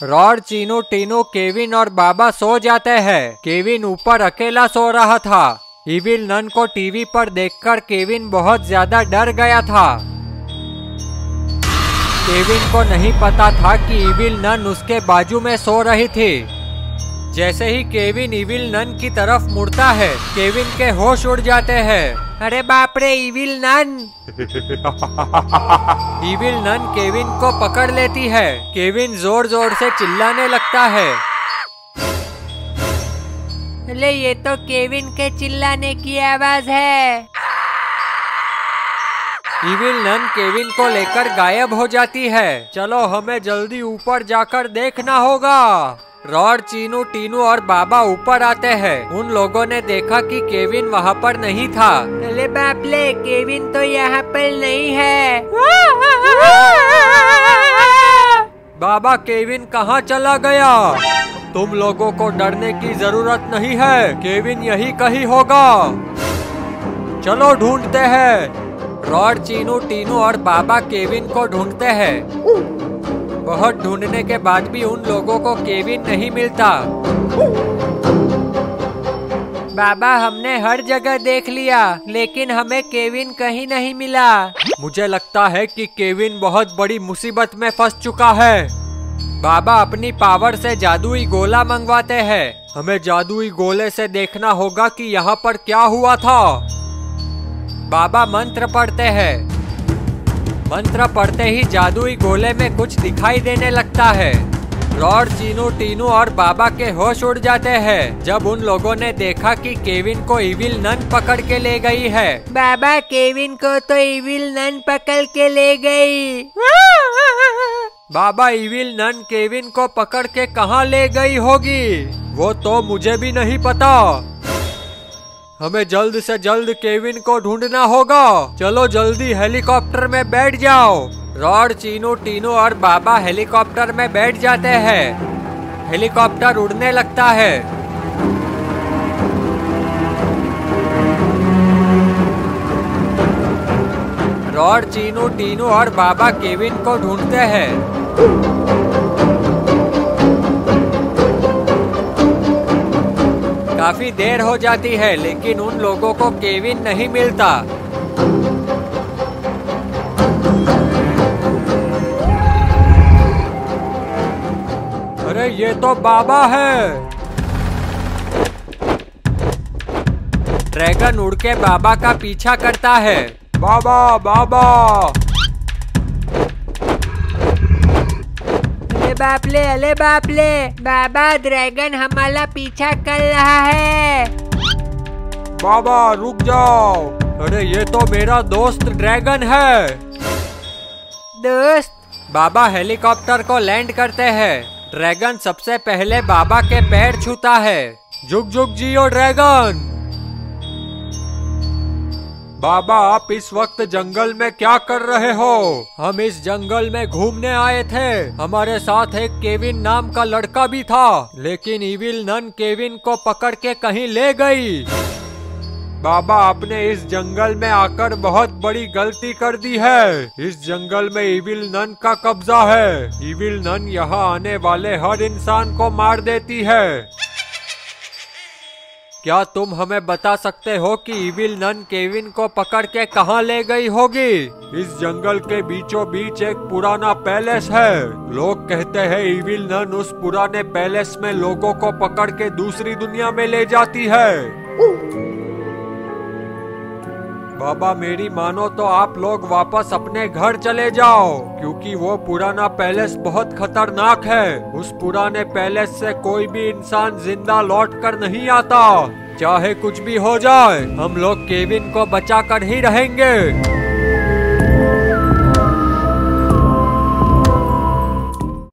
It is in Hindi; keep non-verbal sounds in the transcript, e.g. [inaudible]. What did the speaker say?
रॉड, चीनू, टीनू, केविन और बाबा सो जाते हैं। केविन ऊपर अकेला सो रहा था। इविल नन को टीवी पर देखकर केविन बहुत ज़्यादा डर गया था। केविन को नहीं पता था कि इविल नन उसके बाजू में सो रही थी। जैसे ही केविन इविल नन की तरफ़ मुड़ता है केविन के होश उड़ जाते हैं। अरे बाप रे evil nun! [laughs] Evil nun Kevin को पकड़ लेती है। केविन ज़ोर ज़ोर से चिल्लाने लगता है। अरे ये तो केविन के चिल्लाने की आवाज़ है। इविल नन केविन को लेकर गायब हो जाती है। चलो हमें जल्दी ऊपर जाकर देखना होगा। रॉड चीनू टीनू और बाबा ऊपर आते हैं। उन लोगों ने देखा कि केविन वहाँ पर नहीं था। अरे बाप ले केविन तो यहाँ पर नहीं है। बाबा केविन कहाँ चला गया? तुम लोगों को डरने की ज़रूरत नहीं है। केविन यही कहीं होगा। चलो ढूंढते हैं। रॉड चीनू टीनू और बाबा केविन को ढूंढते हैं। बहुत ढूँढने के बाद भी उन लोगों को केविन नहीं मिलता। बाबा, हमने हर जगह देख लिया, लेकिन हमें केविन कहीं नहीं मिला। मुझे लगता है कि केविन बहुत बड़ी मुसीबत में फंस चुका है। बाबा अपनी पावर से जादुई गोला मंगवाते हैं। हमें जादुई गोले से देखना होगा कि यहाँ पर क्या हुआ था। बाबा मंत्र पढ़ते हैं। मंत्र पढ़ते ही जादुई गोले में कुछ दिखाई देने लगता है। रॉड चीनू टीनू और बाबा के होश उड़ जाते हैं जब उन लोगों ने देखा कि केविन को इविल नन पकड़ के ले गई है। बाबा केविन को तो इविल नन पकड़ के ले गई। बाबा इविल नन केविन को पकड़ के कहाँ ले गई होगी? वो तो मुझे भी नहीं पता। हमें जल्द से जल्द केविन को ढूंढना होगा। चलो जल्दी हेलीकॉप्टर में बैठ जाओ। रॉड, चीनू, टीनू और बाबा हेलीकॉप्टर में बैठ जाते हैं। हेलीकॉप्टर उड़ने लगता है। रॉड, चीनू, टीनू और बाबा केविन को ढूंढते हैं। काफ़ी देर हो जाती है, लेकिन उन लोगों को केविन नहीं मिलता। अरे, ये तो बाबा है। ड्रैगन उड़ के बाबा का पीछा करता है। बाबा बाबा। अरे बाप ले अरे बाप ले बाबा ड्रैगन हमारा पीछा कर रहा है। बाबा रुक जाओ। अरे ये तो मेरा दोस्त ड्रैगन है। दोस्त? बाबा हेलीकॉप्टर को लैंड करते हैं। ड्रैगन सबसे पहले बाबा के पैर छूता है। जुग जुग जियो ड्रैगन बाबा, आप इस वक्त जंगल में क्या कर रहे हो? हम इस जंगल में घूमने आए थे। हमारे साथ एक केविन नाम का लड़का भी था, लेकिन इविल नन केविन को पकड़ के कहीं ले गई। बाबा, आपने इस जंगल में आकर बहुत बड़ी गलती कर दी है। इस जंगल में इविल नन का कब्जा है। इविल नन यहाँ आने वाले हर इंसान को मार देती है। क्या तुम हमें बता सकते हो कि इविल नन केविन को पकड़ के कहाँ ले गई होगी? इस जंगल के बीचों बीच एक पुराना पैलेस है। लोग कहते हैं इविल नन उस पुराने पैलेस में लोगों को पकड़ के दूसरी दुनिया में ले जाती है। बाबा मेरी मानो तो आप लोग वापस अपने घर चले जाओ, क्योंकि वो पुराना पैलेस बहुत खतरनाक है। उस पुराने पैलेस से कोई भी इंसान ज़िंदा लौट कर नहीं आता। चाहे कुछ भी हो जाए, हम लोग केविन को बचा कर ही रहेंगे।